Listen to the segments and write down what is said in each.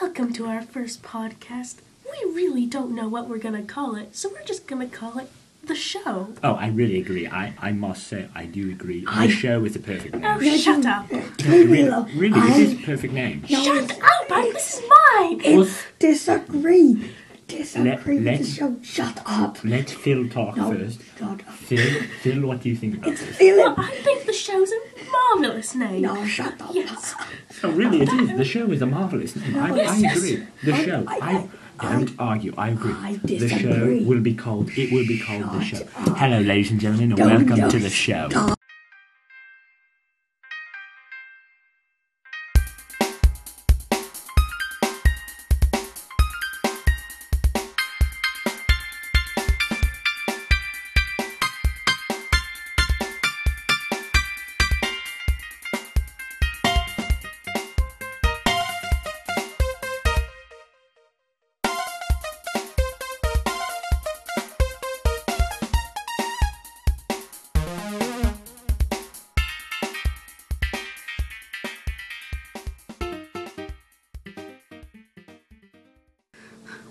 Welcome to our first podcast. We really don't know what we're gonna call it, so we're just gonna call it the show. Oh, I really agree. I, I must say, I do agree. I- the show is the perfect Oh, name. shut up! No, really, really, I this is the perfect name. Shut up, buddy! This is mine. Well, disagree. Disagree with the let's- show. Shut up. let Phil talk No, first. shut up. Phil, Phil, what do you think about this? Feel Well. I think the show's a marvelous name. No, shut up. Yes. Oh, really, it is. The show is a marvelous name. I, I Yes. agree. The I- show. I- I, don't argue. I agree. I the show will be called. It will be called the show. Up. Hello, ladies and gentlemen, and Don't welcome to the show. stop.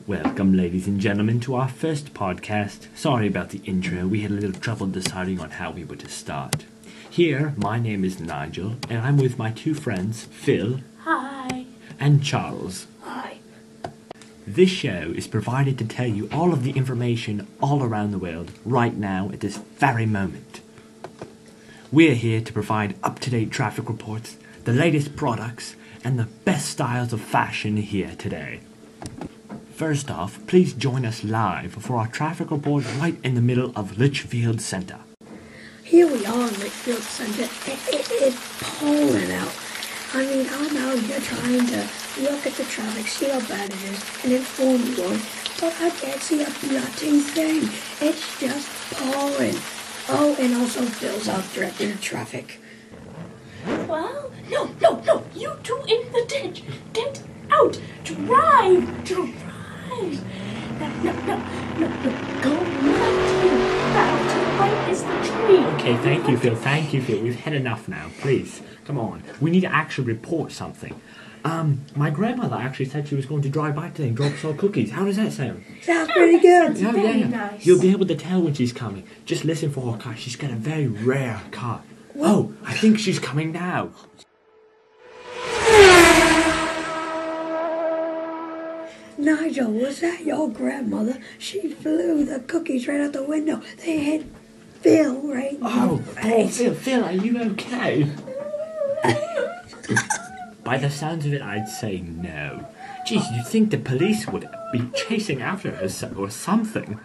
Welcome, ladies and gentlemen, to our first podcast. Sorry about the intro, we had a little trouble deciding on how we were to start. Here, my name is Nigel, and I'm with my two friends, Phil Hi. and Charles. Hi. This show is provided to tell you all of the information all around the world right now at this very moment. We're here to provide up to date traffic reports, the latest products, and the best styles of fashion here today. First off, please join us live for our traffic report right in the middle of Litchfield Centre. Here we are in Litchfield Centre. It, it, it's pouring out. I mean, I'm out here trying to look at the traffic, see how bad it is, and inform you all. But I can't see a bloody thing. It's just pouring. Oh, and also Phil's out directing the traffic. Well, no, no, no. You two in the ditch. Get out. Drive. Drive. No, no, no, no, no. Go left here. Now to the right is the tree. Okay, thank you, Phil. Thank you, Phil. We've had enough now. Please, come on. We need to actually report something. Um, my grandmother actually said she was going to drive by today and drop us all cookies. How does that sound? Sounds pretty good. Yeah, very yeah, yeah. nice. You'll be able to tell when she's coming. Just listen for her car. She's got a very rare car. Oh, I think she's coming now. Nigel, was that your grandmother? She flew the cookies right out the window. They hit Phil right in Oh, the face. Phil, Phil, are you okay? By the sounds of it, I'd say no. Geez, you'd think the police would be chasing after us or something.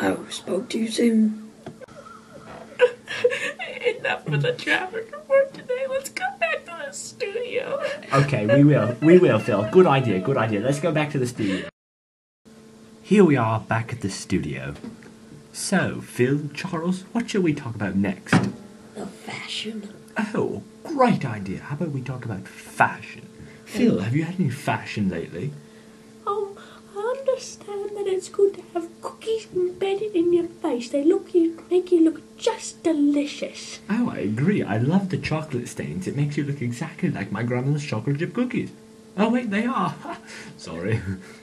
Oh, spoke too soon. Enough of the traffic report today. Let's go back to the studio. Okay, we will. We will, Phil. Good idea, good idea. Let's go back to the studio. Here we are back at the studio. So, Phil, Charles, what shall we talk about next? The fashion. Oh, great idea. How about we talk about fashion? Phil, have you had any fashion lately? Understand that it's good to have cookies embedded in your face. They look you make you look just delicious. Oh, I agree. I love the chocolate stains. It makes you look exactly like my grandmother's chocolate chip cookies. Oh, wait, they are. Sorry.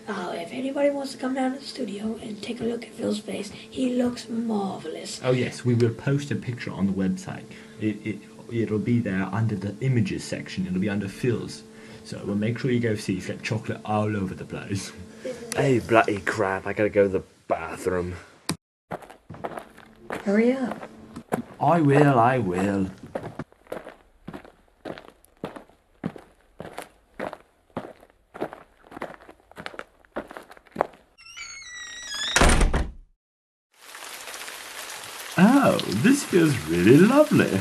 Oh, if anybody wants to come down to the studio and take a look at Phil's face, he looks marvelous. Oh, yes, we will post a picture on the website. It, it, it'll be there under the images section. It'll be under Phil's. So we'll make sure you go see. He's got chocolate all over the place. Hey, bloody crap, I gotta go to the bathroom. Hurry up. I will, I will. Oh, this feels really lovely.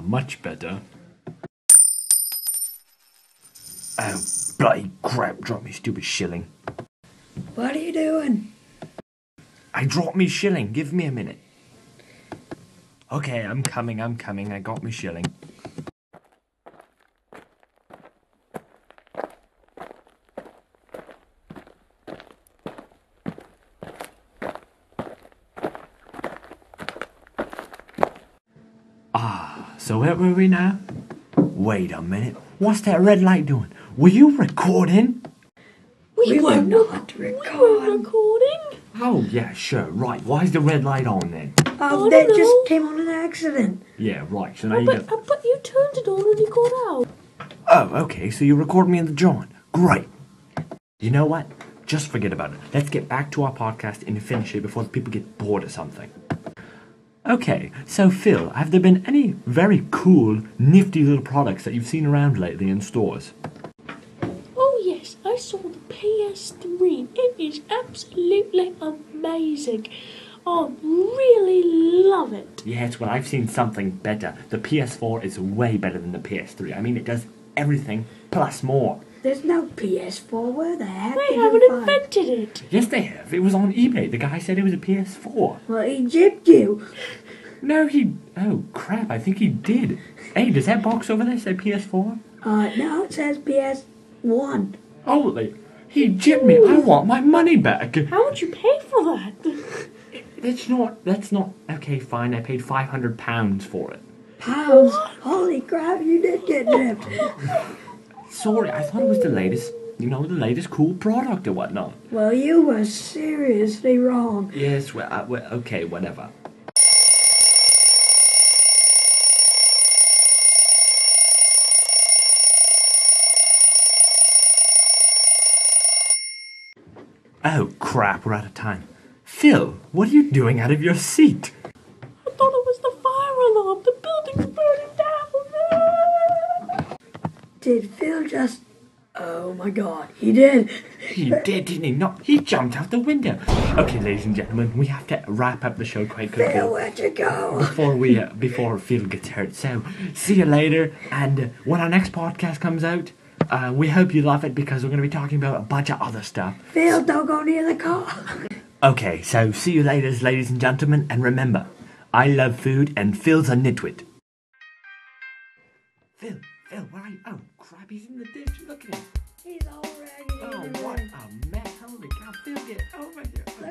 Ah, much better. Oh, bloody crap, drop me stupid shilling. What are you doing? I dropped me shilling, give me a minute. Okay, I'm coming, I'm coming, I got me shilling. Ah, so where were we now? Wait a minute, what's that red light doing? Were you recording? We were were not We were recording. recording. Oh, yeah, sure, right. Why is the red light on then? Oh, I that just know. came on an accident. Yeah, right, so now Oh, you but, got... uh, but you turned it on and you got out. Oh, okay, so you record me in the John. Great. You know what? Just forget about it. Let's get back to our podcast and finish it before people get bored or something. Okay, so Phil, have there been any very cool, nifty little products that you've seen around lately in stores? Oh yes, I saw the PS3. It is absolutely amazing. I really love it. Yes, well, I've seen something better. The PS4 is way better than the PS3. I mean, it does everything plus more. There's no PS4. were there? heck They haven't find? invented it. Yes, they have. It was on eBay. The guy said it was a PS4. Well, he gypped you. No, he. Oh, crap, I think he did. Hey, does that box over there say PS4? Uh, now it says PS1. Holy. He jipped me. I want my money back. How would you pay for that? That's not. That's not. Okay, fine. I paid £500 for it. Pounds. Holy crap, you did get gypped. Sorry, I thought it was the latest. You know, the latest cool product or whatnot. Well, you were seriously wrong. Yes, well, uh, well okay, whatever. Oh crap, we're out of time. Phil, what are you doing out of your seat? Did Phil just. Oh my god, he did. He did, didn't he? No, he jumped out the window. Okay, ladies and gentlemen, we have to wrap up the show quite quickly. Phil, where'd you go? before we uh, before Phil gets hurt. So see you later, and uh, when our next podcast comes out, uh, we hope you love it because we're going to be talking about a bunch of other stuff. Phil, don't go near the car. Okay, so see you later, ladies and gentlemen, and remember, I love food, and Phil's a nitwit. Phil, Phil, where are you? Oh He's in the ditch. Look at him. He's all raggedy. Oh, what a mess. Holy cow. Phil, get over here.